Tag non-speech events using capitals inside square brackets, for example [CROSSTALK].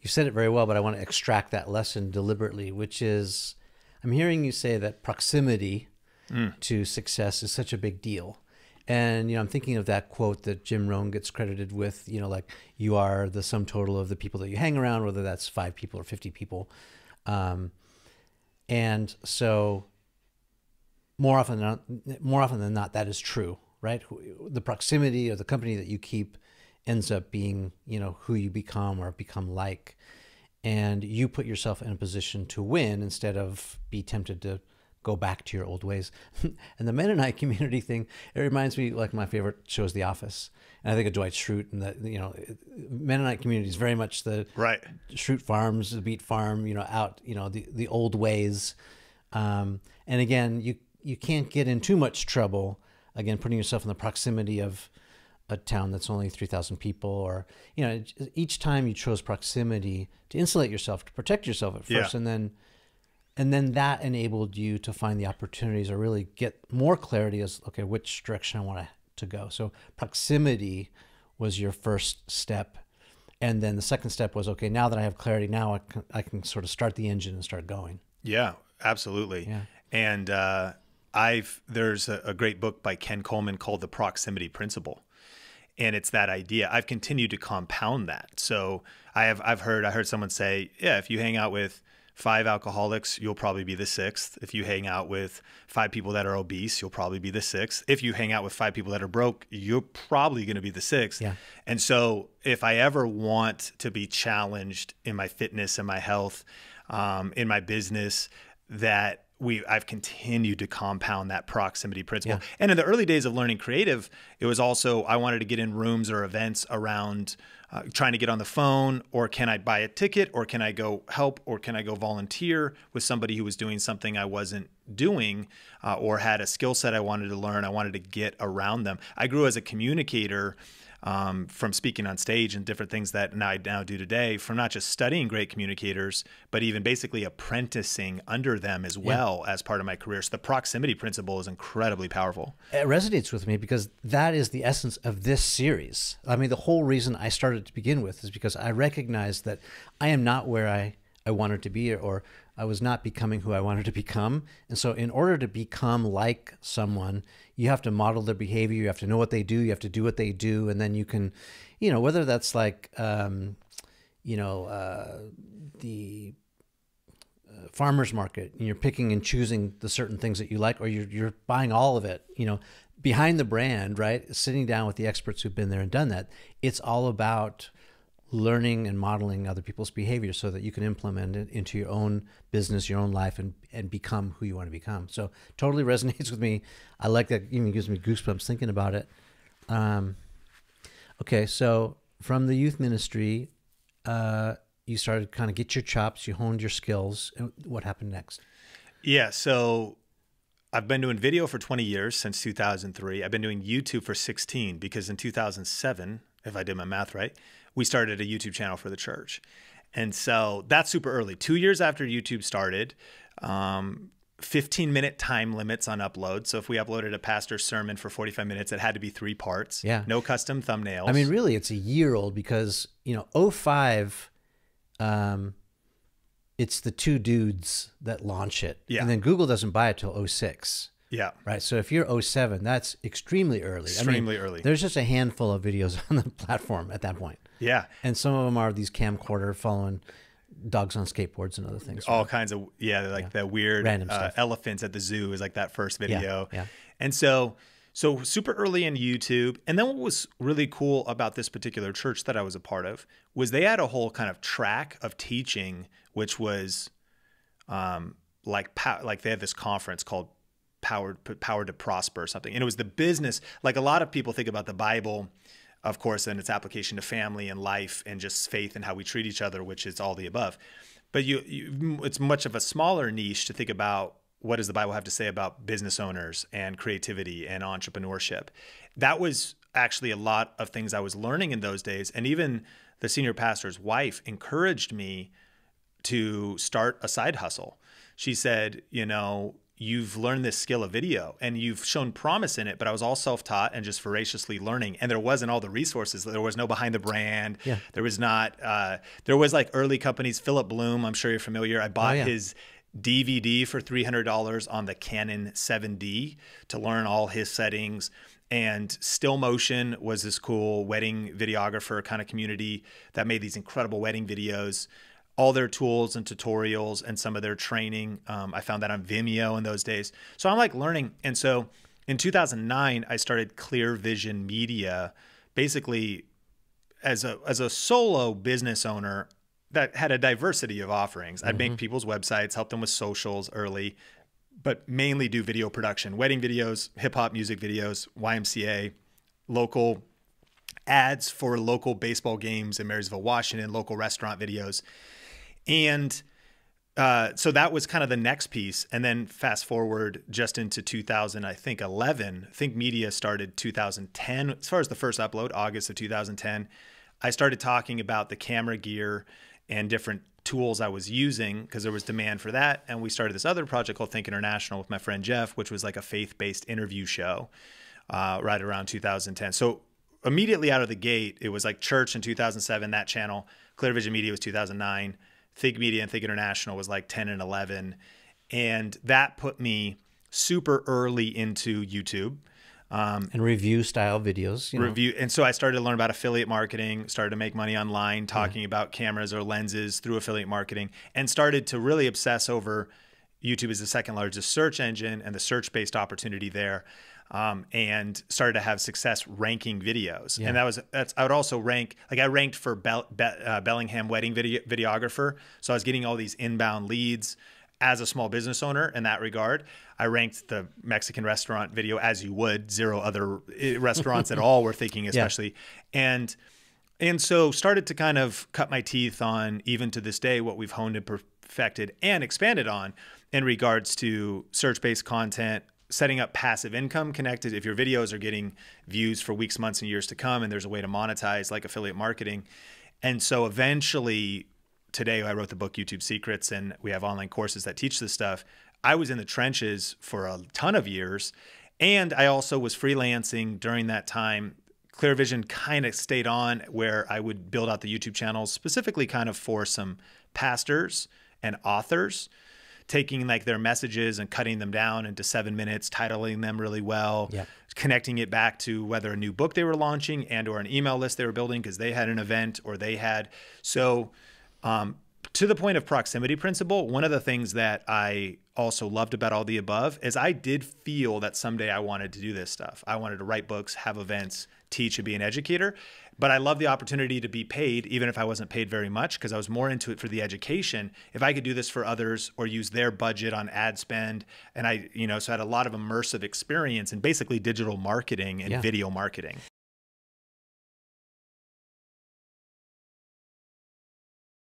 you said it very well, but I want to extract that lesson deliberately, which is I'm hearing you say that proximity mm. to success is such a big deal. And you know, I'm thinking of that quote that Jim Rohn gets credited with. You know, like you are the sum total of the people that you hang around, whether that's five people or fifty people. Um, and so, more often than not, more often than not, that is true, right? The proximity of the company that you keep ends up being, you know, who you become or become like, and you put yourself in a position to win instead of be tempted to go back to your old ways. [LAUGHS] and the Mennonite [LAUGHS] community thing, it reminds me like my favorite show is The Office. And I think of Dwight Schrute and that, you know, Mennonite community is very much the right Schrute Farms, the Beet Farm, you know, out, you know, the, the old ways. Um, and again, you, you can't get in too much trouble, again, putting yourself in the proximity of a town that's only 3,000 people or, you know, each time you chose proximity to insulate yourself, to protect yourself at first, yeah. and then, and then that enabled you to find the opportunities or really get more clarity as okay which direction i want to, go. So proximity was your first step. And then the second step was okay now that i have clarity now i can, I can sort of start the engine and start going. Yeah absolutely. Yeah. and uh, i've there's a, a great book by ken coleman called the proximity principle and it's that idea i've continued to compound that so i have i've heard i heard someone say yeah if you hang out with five alcoholics, you'll probably be the sixth. If you hang out with five people that are obese, you'll probably be the sixth. If you hang out with five people that are broke, you're probably going to be the sixth. Yeah. And so, if I ever want to be challenged in my fitness and my health, um, in my business, that we I've continued to compound that proximity principle. Yeah. And in the early days of learning creative, it was also I wanted to get in rooms or events around uh, trying to get on the phone, or can I buy a ticket, or can I go help, or can I go volunteer with somebody who was doing something I wasn't doing, uh, or had a skill set I wanted to learn. I wanted to get around them. I grew as a communicator um, from speaking on stage and different things that I now do today, from not just studying great communicators, but even basically apprenticing under them as well yeah. as part of my career. So the proximity principle is incredibly powerful. It resonates with me because that is the essence of this series. I mean, the whole reason I started to begin with is because I recognized that I am not where I, I wanted to be or I was not becoming who I wanted to become. And so, in order to become like someone, you have to model their behavior. You have to know what they do. You have to do what they do. And then you can, you know, whether that's like, um, you know, uh, the uh, farmer's market and you're picking and choosing the certain things that you like, or you're, you're buying all of it, you know, behind the brand, right? Sitting down with the experts who've been there and done that. It's all about learning and modeling other people's behavior so that you can implement it into your own business, your own life, and and become who you want to become. So totally [LAUGHS] resonates with me. I like that. Even gives me goosebumps thinking about it. Um, okay, so from the youth ministry, uh, you started kind of get your chops, you honed your skills. And what happened next? Yeah, so I've been doing video for 20 years since 2003. I've been doing YouTube for 16 because in 2007, if I did my math right, we started a YouTube channel for the church. And so that's super early. Two years after YouTube started, um, 15 minute time limits on upload. So if we uploaded a pastor's sermon for 45 minutes, it had to be three parts. Yeah. No custom thumbnails. I mean, really, it's a year old because, you know, 05, um, it's the two dudes that launch it. Yeah. And then Google doesn't buy it till 06. Yeah. Right. So if you're 07, that's extremely early. Extremely I mean, early. There's just a handful of videos [LAUGHS] on the platform at that point. Yeah. And some of them are these camcorder following dogs on skateboards and other things. All right? kinds of yeah, like yeah. the weird random uh, elephants at the zoo is like that first video. Yeah. yeah. And so so super early in YouTube. And then what was really cool about this particular church that I was a part of was they had a whole kind of track of teaching, which was um like like they had this conference called powered powered to prosper or something and it was the business like a lot of people think about the bible of course and its application to family and life and just faith and how we treat each other which is all the above. But you, you it's much of a smaller niche to think about what does the bible have to say about business owners and creativity and entrepreneurship. That was actually a lot of things i was learning in those days and even the senior pastor's wife encouraged me to start a side hustle. She said you know you've learned this skill of video and you've shown promise in it, but I was all self taught and just voraciously learning. And there wasn't all the resources. There was no behind the brand. Yeah. There was not, uh, there was like early companies, Philip Bloom, I'm sure you're familiar. I bought Oh, yeah. his DVD for $300 on the Canon 7D to learn all his settings. And Still Motion was this cool wedding videographer kind of community that made these incredible wedding videos. All their tools and tutorials and some of their training. Um, I found that on Vimeo in those days. So I'm like learning. And so in 2009, I started Clear Vision Media, basically as a as a solo business owner that had a diversity of offerings. I'd make people's websites, help them with socials early, but mainly do video production, wedding videos, hip hop music videos, YMCA, local ads for local baseball games in Marysville, Washington, local restaurant videos. And uh, so that was kind of the next piece. And then fast forward just into 2000, I think 11, Think Media started 2010. As far as the first upload, August of 2010, I started talking about the camera gear and different tools I was using because there was demand for that. And we started this other project called Think International with my friend Jeff, which was like a faith based interview show uh, right around 2010. So immediately out of the gate, it was like Church in 2007, that channel. Clear Vision Media was 2009. Think Media and Think International was like 10 and 11. And that put me super early into YouTube. Um, and review style videos. You know? review and so i started to learn about affiliate marketing started to make money online talking about cameras or lenses through affiliate marketing and started to really obsess over youtube is the second largest search engine and the search based opportunity there um, and started to have success ranking videos Yeah. and that was that's i would also rank like i ranked for Bel, Be, uh, bellingham wedding video, videographer so i was getting all these inbound leads as a small business owner in that regard. I ranked the Mexican restaurant video as you would, zero other eh, restaurants at all were thinking [LAUGHS] especially. And and so started to kind of cut my teeth on even to this day what we've honed and perfected and expanded on in regards to search-based content, setting up passive income connected if your videos are getting views for weeks, months and years to come and there's a way to monetize like affiliate marketing. And so eventually today I wrote the book YouTube Secrets and we have online courses that teach this stuff. I was in the trenches for a ton of years and I also was freelancing during that time. Clear Vision kind of stayed on where I would build out the YouTube channels specifically kind of for some pastors and authors taking like their messages and cutting them down into 7 minutes, titling them really well Yeah. connecting it back to whether a new book they were launching and or an email list they were building because they had an event or they had so um, to the point of proximity principle one of the things that i also loved about all the above is i did feel that someday i wanted to do this stuff. I wanted to write books have events teach and be an educator. But i love the opportunity to be paid even if i wasn't paid very much because i was more into it for the education. If i could do this for others or use their budget on ad spend and i you know so i had a lot of immersive experience in basically digital marketing and Yeah. video marketing